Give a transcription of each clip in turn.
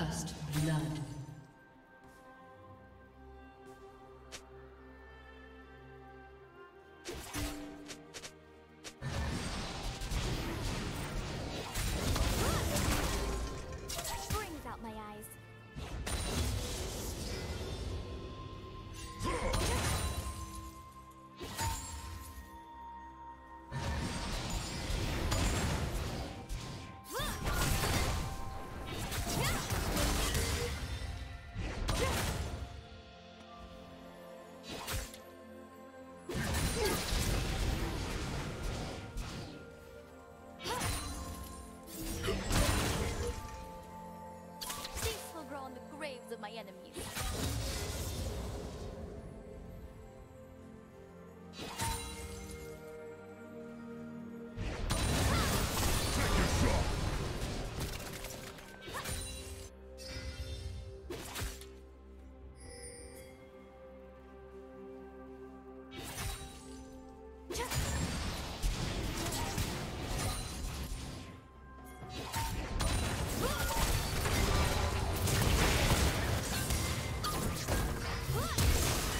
First blood.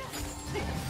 Yes!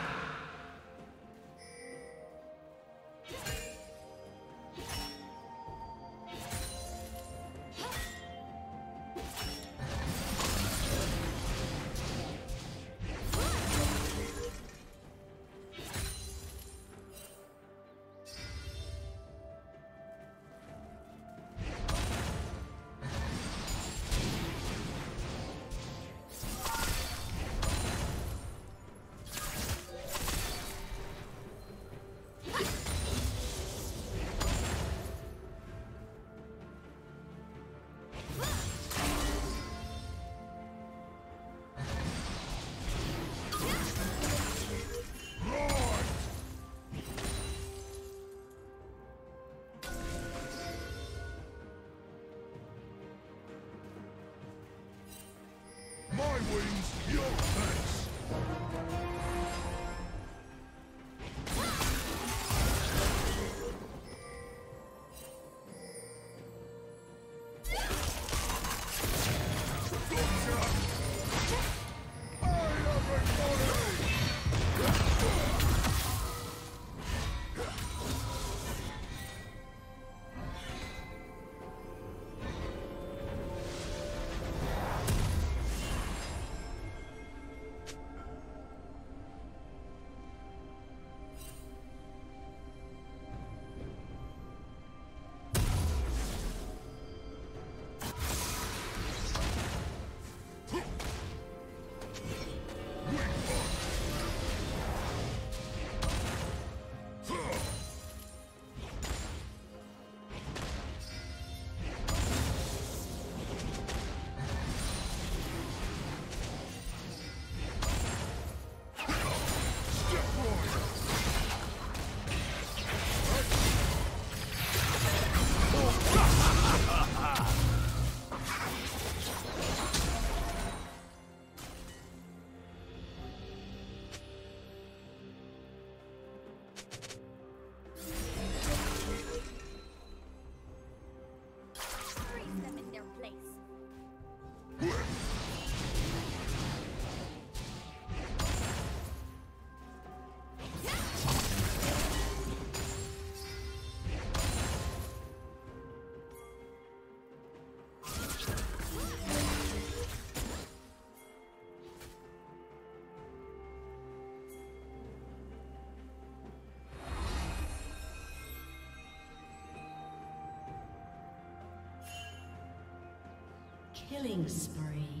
Killing spree.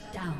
Shut down.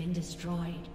been destroyed.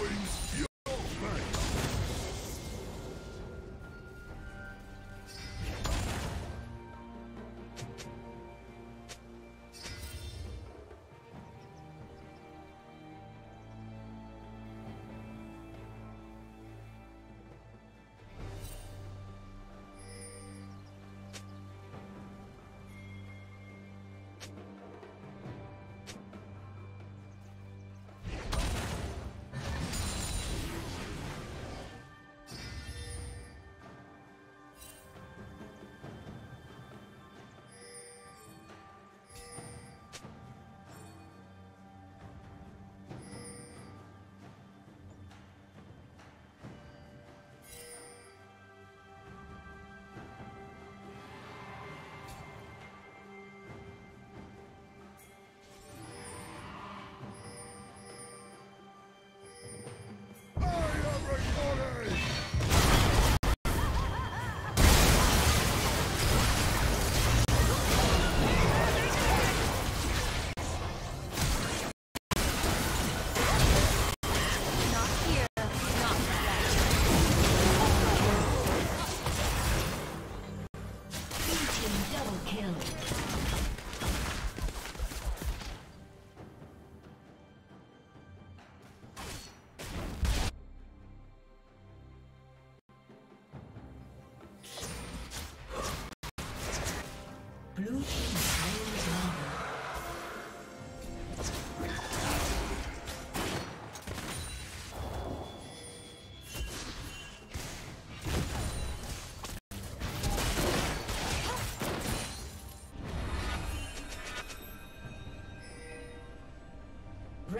wings.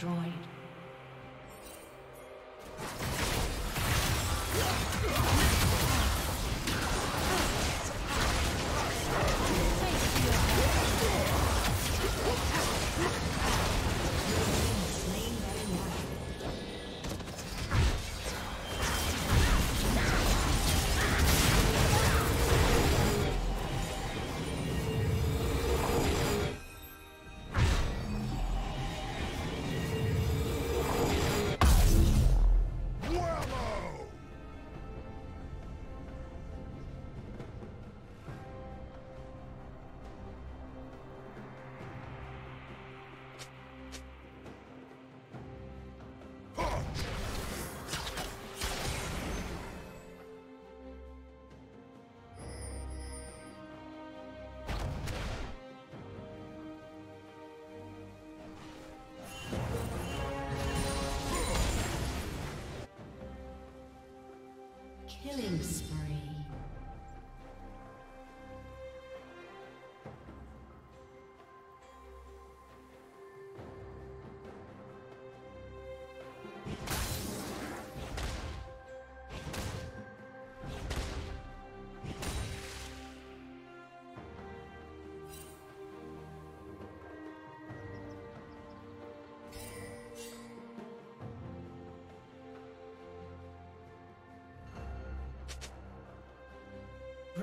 Destroyed. Killing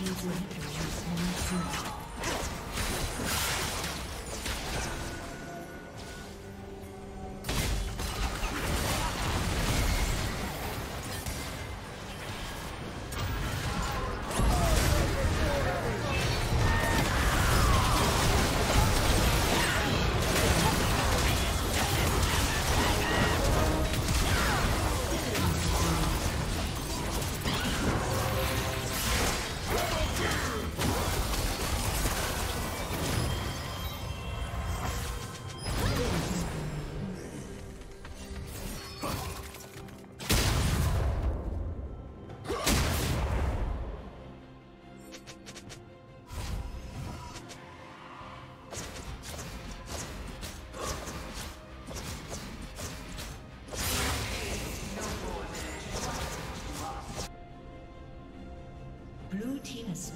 Team's inhibitor has been.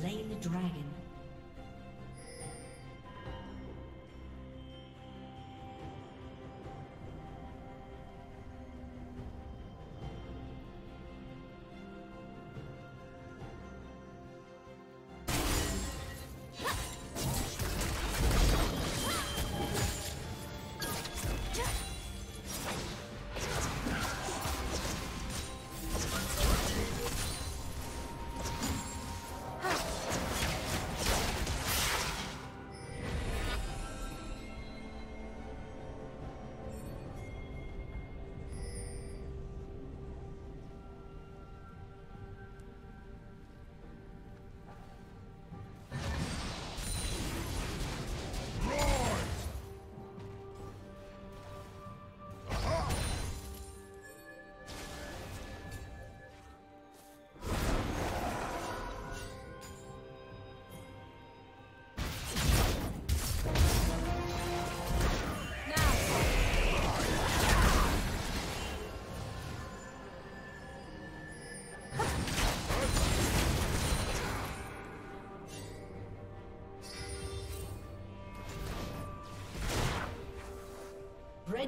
Slain the dragon.